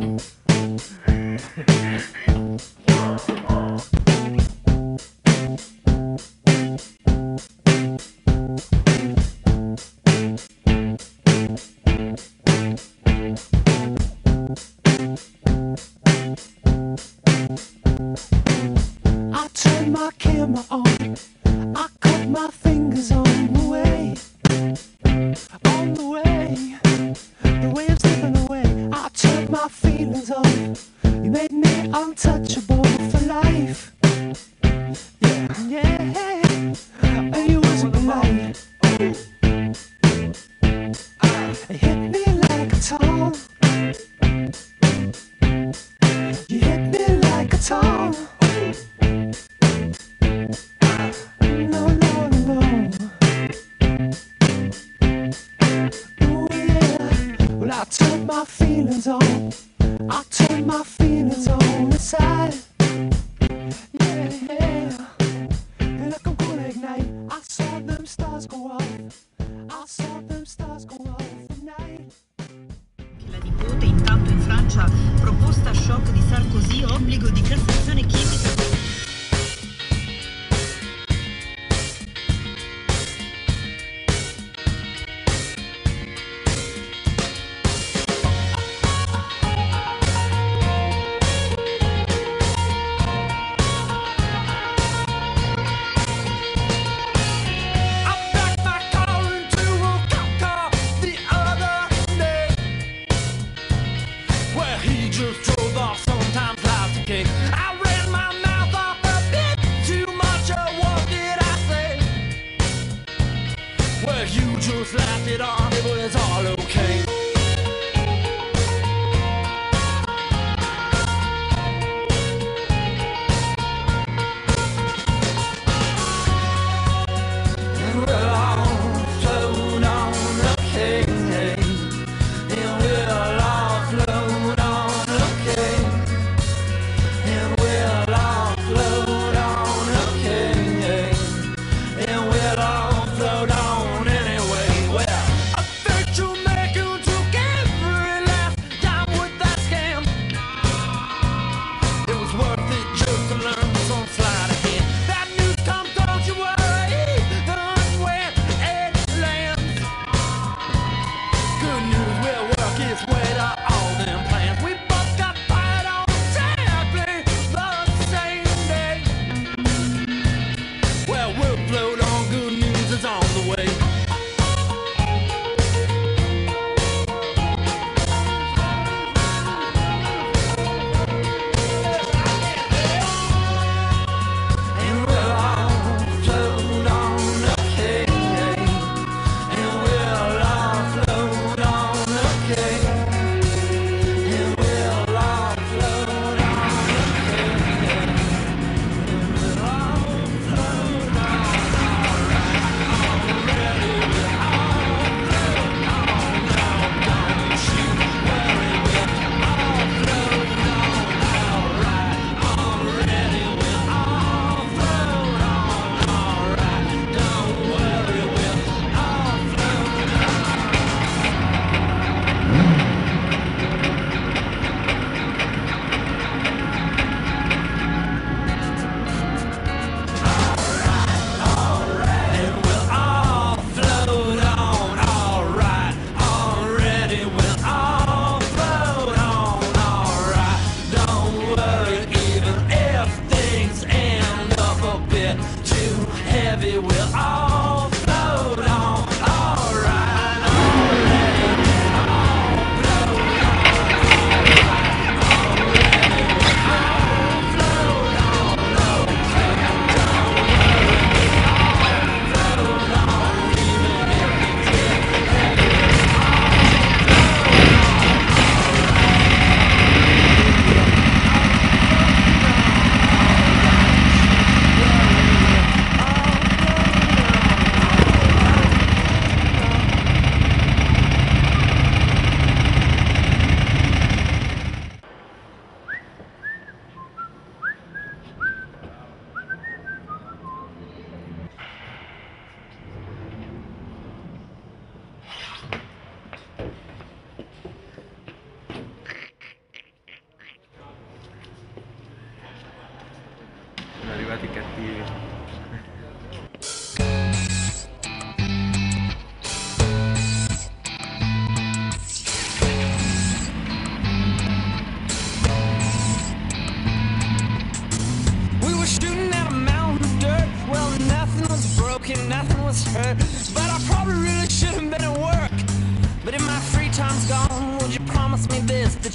I untouchable it. It was all okay.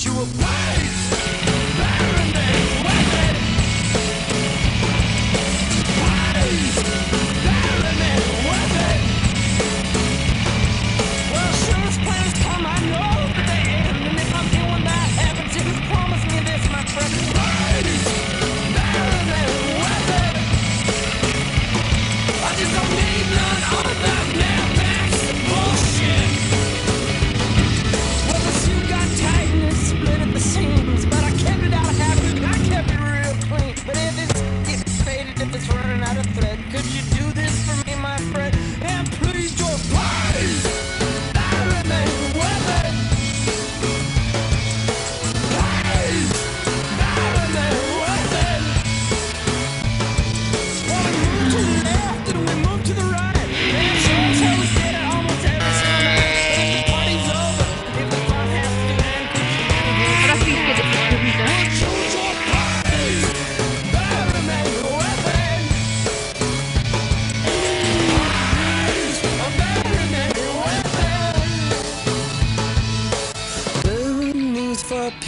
you a waste.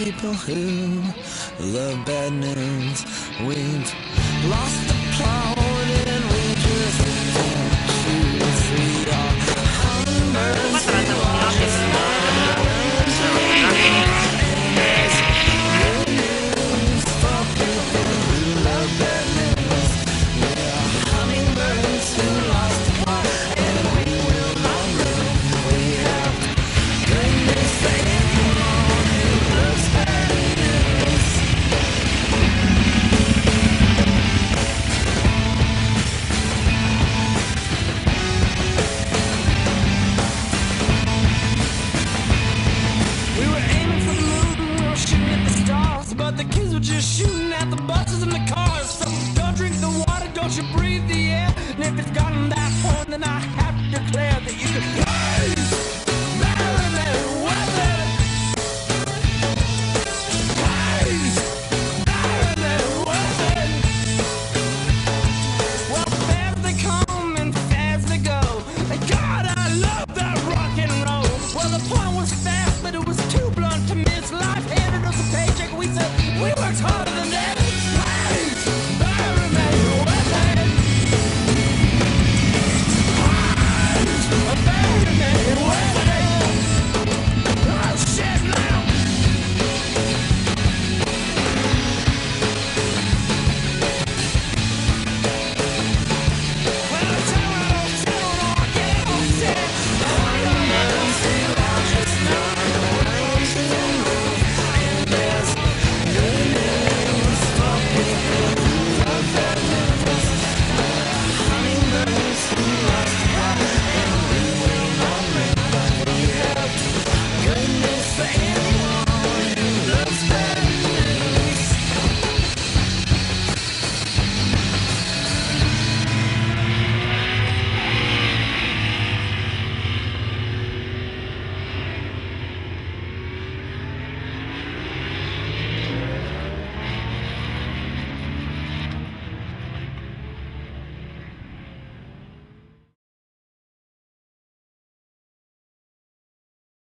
people who love bad news. We've lost the plot. but the kids were just shooting at the buses and the cars.